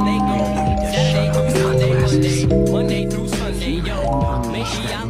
Monday, go. Saturday. Sunday, Monday. Through Sunday, yo. Maybe I'm